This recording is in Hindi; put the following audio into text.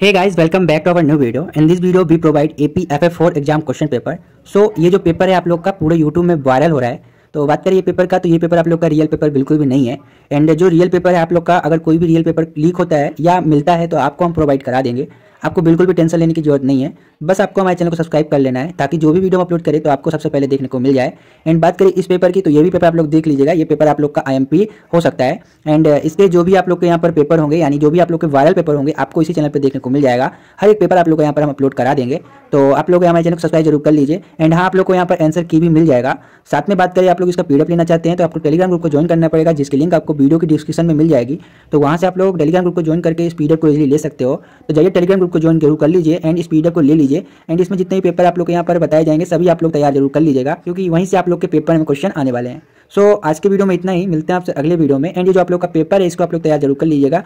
Hey guys, welcome back to our new video. In this video, we provide F FF4 exam question paper. So ये जो पेपर है आप लोग का पूरे यूट्यूब में वायरल हो रहा है तो बात करिए पेपर का तो ये पेपर आप लोग का रियल पेपर बिल्कुल भी नहीं है एंड जो रियल पेपर है आप लोग का अगर कोई भी रियल पेपर लीक होता है या मिलता है तो आपको हम प्रोवाइड करा देंगे आपको बिल्कुल भी टेंशन लेने की ज़रूरत नहीं है। बस आपको हमारे चैनल को सब्सक्राइब कर लेना है, ताकि जो भी वीडियो अपलोड करें तो आपको सबसे पहले देखने को मिल जाए। एंड बात करें इस पेपर की तो ये भी पेपर आप लोग देख लीजिएगा। ये पेपर आप लोग का आईएमपी हो सकता है। एंड इसके जो भी आप लोग के यहाँ पर पेपर होंगे, यानी जो भी आप लोग के वायरल पेपर होंगे, आपको इसी चैनल पर देखने को मिल जाएगा। हर एक पेपर आप लोग यहाँ पर हम अपलोड करा देंगे। तो आप लोग हमारे चैनल को सब्सक्राइब ज़रूर कर लीजिए। एंड हाँ आप लोग को यहाँ पर आंसर की भी मिल जाएगा। साथ में बात करें, आप लोग इसका पीडीएफ लेना चाहते हैं तो आपको टेलीग्राम ग्रुप को ज्वाइन करना पड़ेगा, जिसकी लिंक आपको वीडियो की डिस्क्रिप्शन में मिल जाएगी। तो वहाँ से आप लोग टेलीग्राम ग्रुप को ज्वाइन करके इस पीडीएफ को इजीली ले सकते हो। तो जाइए टेलीग्राम ग्रुप को ज्वाइन ज़रूर कर लीजिए एंड इस पीडीएफ को ले लीजिए एंड इसमें जितने भी पेपर आप लोग यहाँ पर बताए जाएँगे सभी आप लोग तैयार ज़रूर कर लीजिएगा क्योंकि वहीं से आप लोग के पेपर में क्वेश्चन आने वाले हैं। सो so, आज के वीडियो में इतना ही मिलते हैं आपसे अगले वीडियो में एंड जो आप लोग का पेपर है इसको आप लोग तैयार ज़रूर कर लीजिएगा।